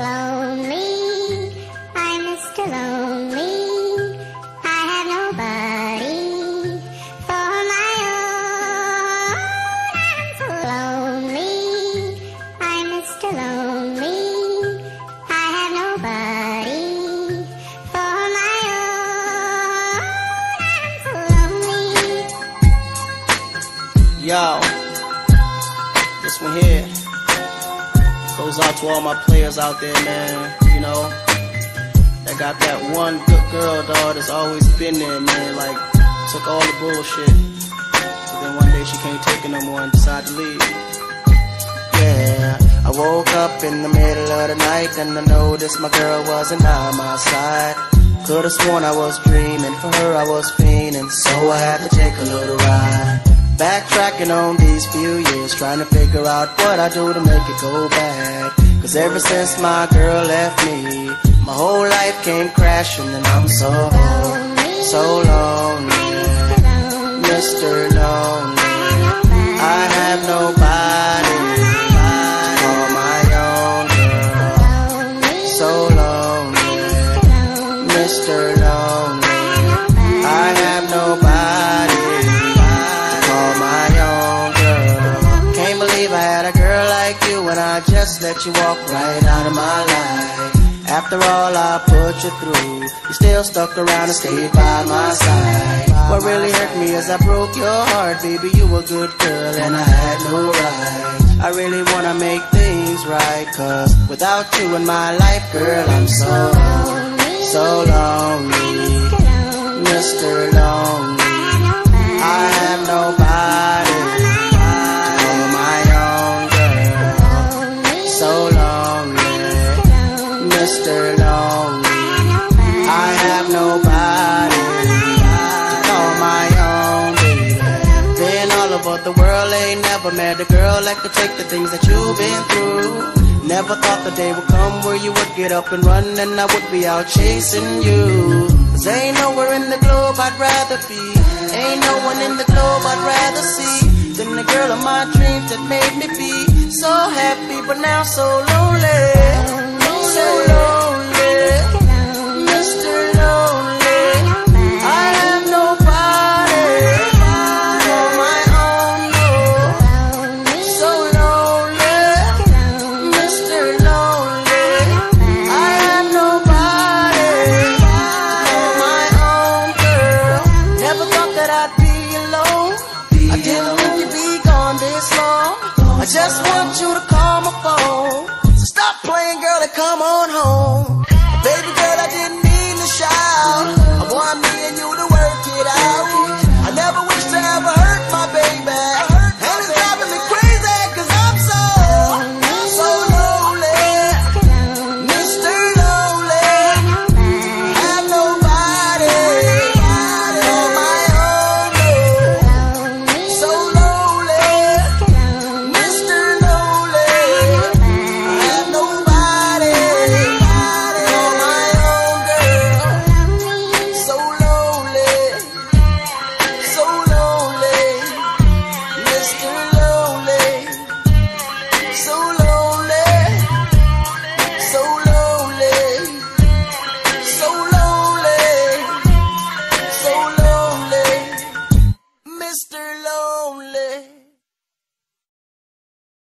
Lonely, I'm Mr. Lonely. I have nobody for my own. I'm so lonely. I'm Mr. Lonely. I have nobody for my own. I'm so lonely. Yo, this one here goes out to all my players out there, man. You know, that got that one good girl, dog, that's always been there, man. Like, took all the bullshit. But then one day she can't take it no more and decided to leave. Yeah, I woke up in the middle of the night and I noticed my girl wasn't by my side. Could've sworn I was dreaming, for her I was fiending, so I had to take a little ride. Backtracking on these few years, trying to figure out what I do to make it go bad. Cause ever since my girl left me, my whole life came crashing and I'm so, so lonely. I just let you walk right out of my life. After all I put you through, you still stuck around and stayed by my side. What really hurt me is I broke your heart, baby. You were a good girl and I had no right. I really wanna make things right, cause without you in my life, girl, I'm so, so lonely. Mr. Lonely. Mr. Lonely. I have nobody call my own baby. Been all over the world, ain't never met a girl that could take the things that you've been through. Never thought the day would come where you would get up and run and I would be out chasing you. Cause ain't nowhere in the globe I'd rather be. Ain't no one in the globe I'd rather see than the girl of my dreams that made me be so happy, but now so lonely. Just want you to call